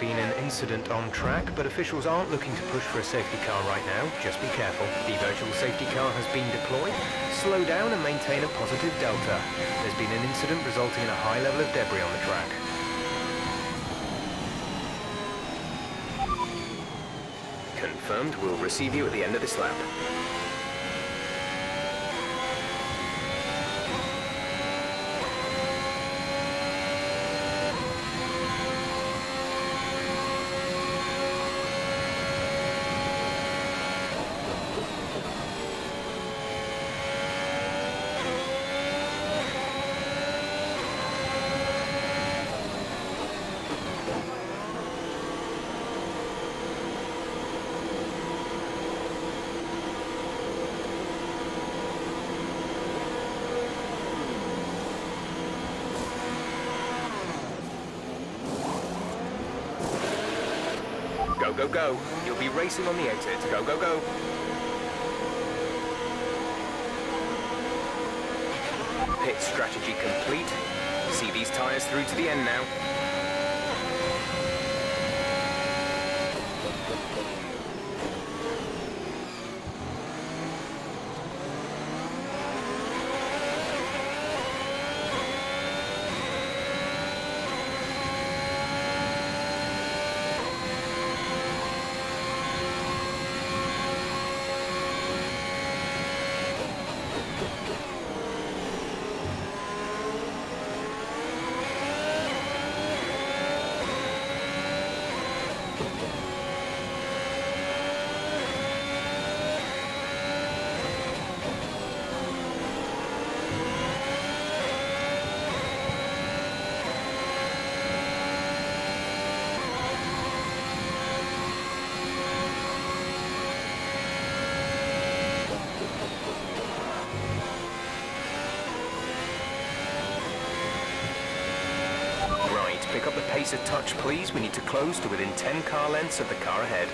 Been an incident on track, but officials aren't looking to push for a safety car right now. Just be careful. The virtual safety car has been deployed. Slow down and maintain a positive delta. There's been an incident resulting in a high level of debris on the track. Confirmed. We'll receive you at the end of this lap. Go, go. You'll be racing on the exit. Go, go, go. Pit strategy complete. See these tyres through to the end now. Right, pick up the pace a touch, please. We need to close to within 10 car lengths of the car ahead.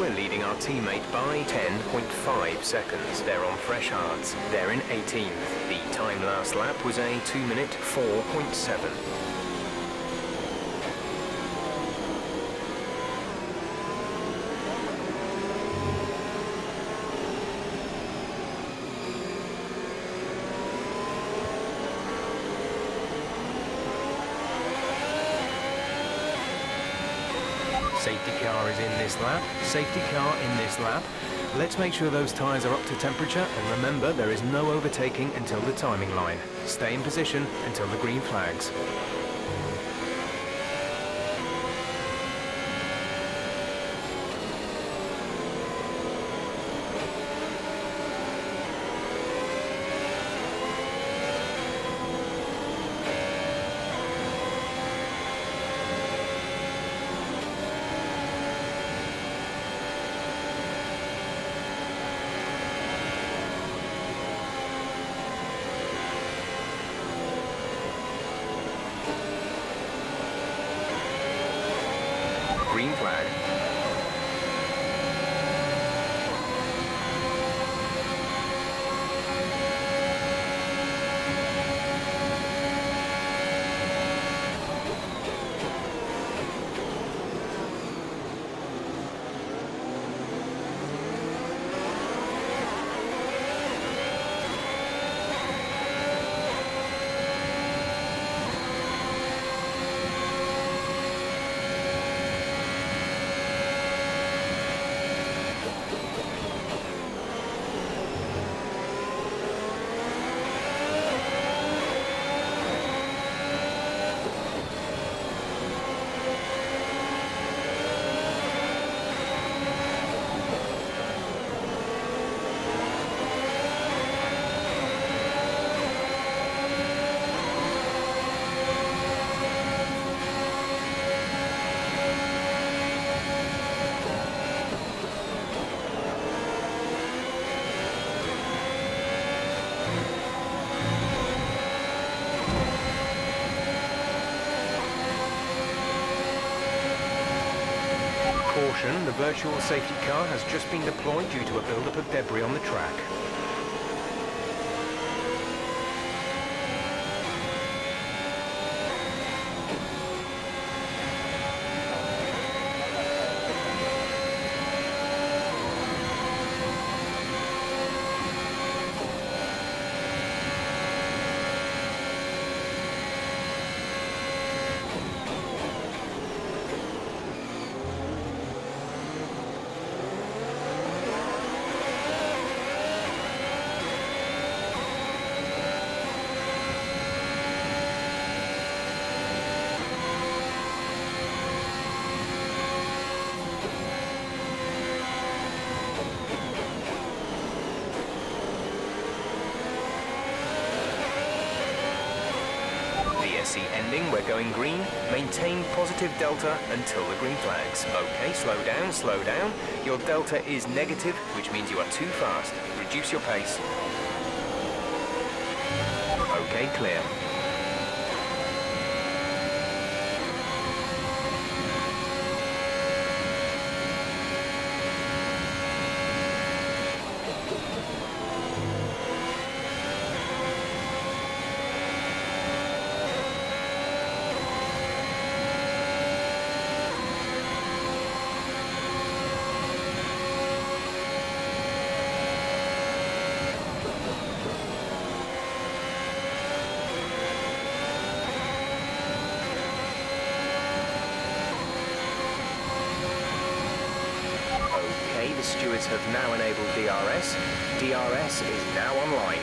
We're leading our teammate by 10.5 seconds. They're on fresh hards. They're in 18th. The time last lap was a 2 minute 4.7. Safety car is in this lap. Safety car in this lap. Let's make sure those tyres are up to temperature and remember there is no overtaking until the timing line. Stay in position until the green flags. Green flag. Caution, safety car has just been deployed due to a buildup of debris on the track. VSC ending, we're going green. Maintain positive delta until the green flags. Okay, slow down, slow down. Your delta is negative, which means you are too fast. Reduce your pace. Okay, clear. Okay, the stewards have now enabled DRS. DRS is now online.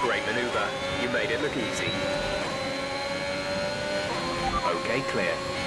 Great maneuver. You made it look easy. Okay, clear.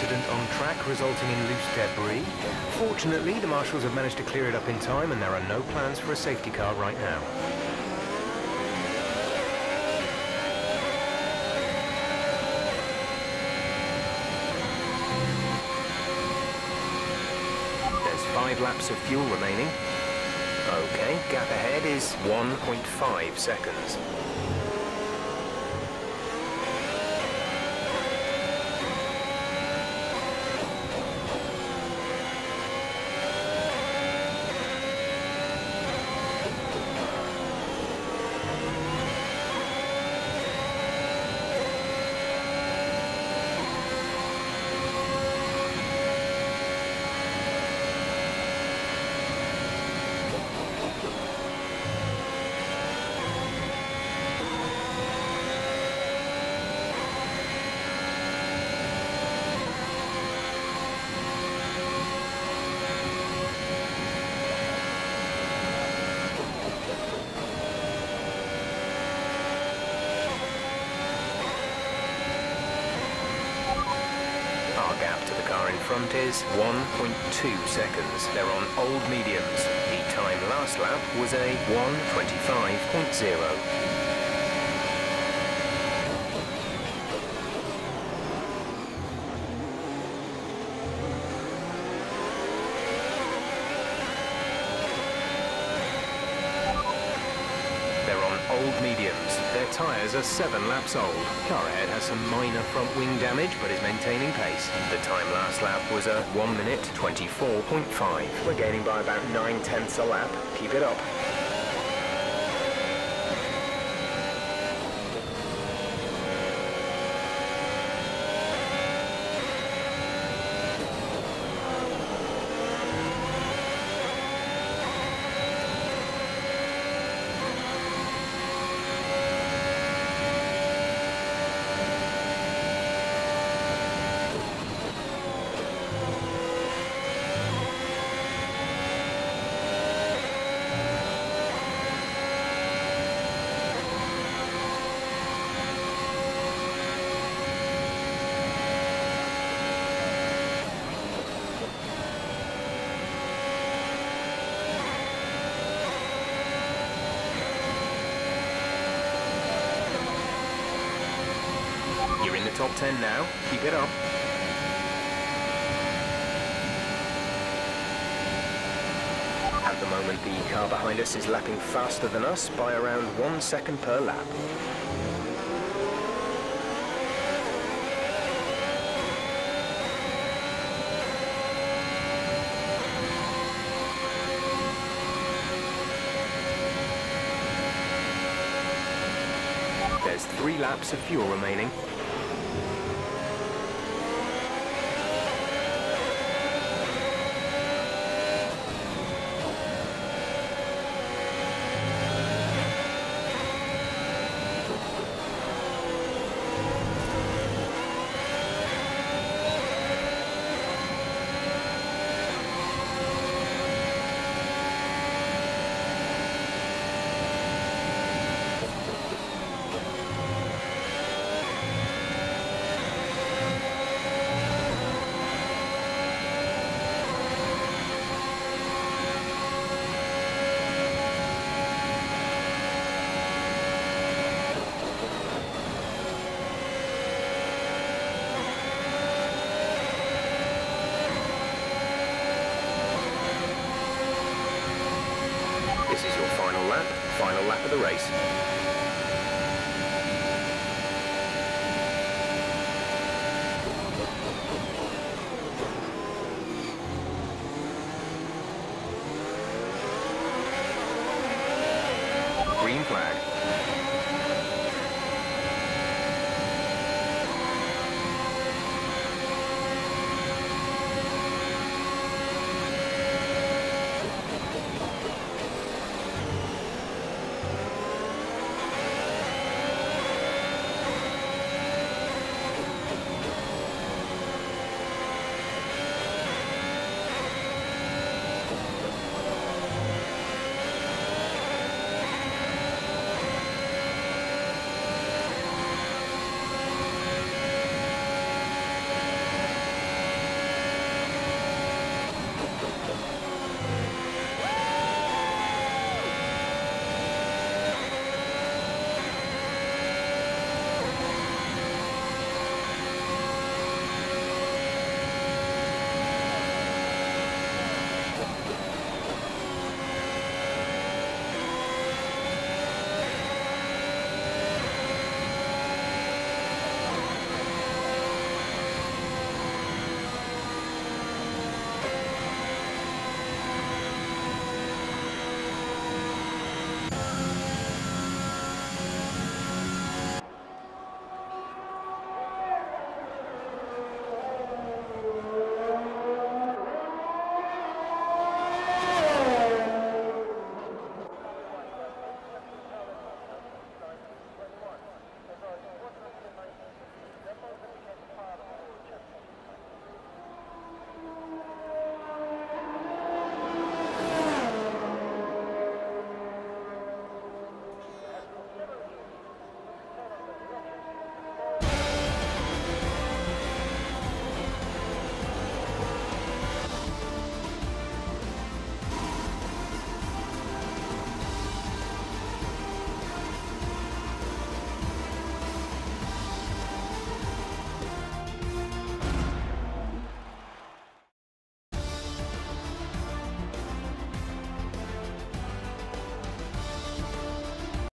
Incident on track resulting in loose debris. Fortunately, the marshals have managed to clear it up in time and there are no plans for a safety car right now. There's five laps of fuel remaining. Okay, gap ahead is 1.5 seconds. Our gap to the car in front is 1.2 seconds. They're on old mediums. The time last lap was a 125.0. They're on old mediums. Their tyres are seven laps old. Car ahead has some minor front wing damage, but is maintaining pace. The time last lap was a 1 minute 24.5. We're gaining by about 9 tenths a lap. Keep it up. The top 10 now. Keep it up. At the moment, the car behind us is lapping faster than us by around one second per lap. There's three laps of fuel remaining. This is your final lap, final lap of the race.